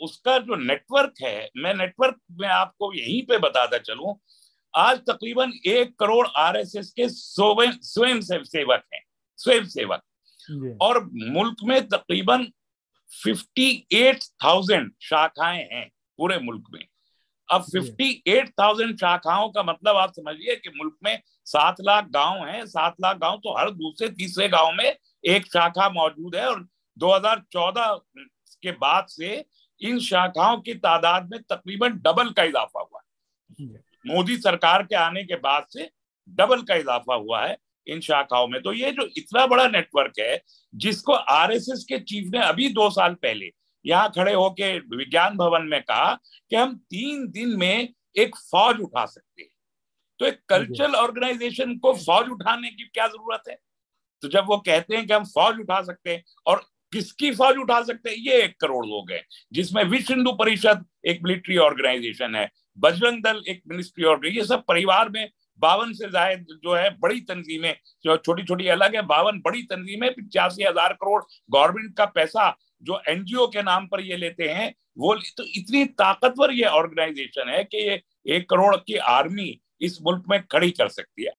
उसका जो नेटवर्क है मैं नेटवर्क में आपको यहीं पे बताता चलूँ आज तकरीबन एक करोड़ आरएसएस के स्वयं सेवक हैं स्वयं सेवक। और मुल्क में तकरीबन फिफ्टी एट थाउज़ेंड शाखाएँ हैं पूरे मुल्क में। अब फिफ्टी एट थाउज़ेंड शाखाओं का मतलब आप समझिए कि मुल्क में सात लाख गाँव हैं सात लाख गाँव तो हर दूसरे तीसरे गाँव में एक शाखा मौजूद है और 2014 के बाद से इन शाखाओं की तादाद में तकरीबन डबल का इजाफा हुआ है। मोदी सरकार के आने के बाद से डबल का इजाफा हुआ है इन शाखाओं में। तो ये जो इतना बड़ा नेटवर्क है जिसको आरएसएस के चीफ ने अभी दो साल पहले यहाँ खड़े होके विज्ञान भवन में कहा कि हम तीन दिन में एक फौज उठा सकते हैं। तो एक कल्चरल ऑर्गेनाइजेशन को फौज उठाने की क्या ज़रूरत है? तो जब वो कहते हैं कि हम फौज उठा सकते हैं और किसकी फौज उठा सकते हैं? ये एक करोड़ लोग हैं, जिसमें विश्व हिंदू परिषद एक मिलिट्री ऑर्गेनाइजेशन है, बजरंग दल एक मिनिस्ट्री ऑर्गेनाइजेशन ये सब परिवार में बावन से जायद जो है, बड़ी तंजीमें जो छोटी छोटी अलग है, बावन बड़ी तंजीमें पिचासी हज़ार करोड़ गवर्नमेंट का पैसा जो एनजीओ के नाम पर ये लेते हैं, वो तो इतनी ताकतवर ये ऑर्गेनाइजेशन है कि ये एक करोड़ की आर्मी इस मुल्क में खड़ी कर सकती है।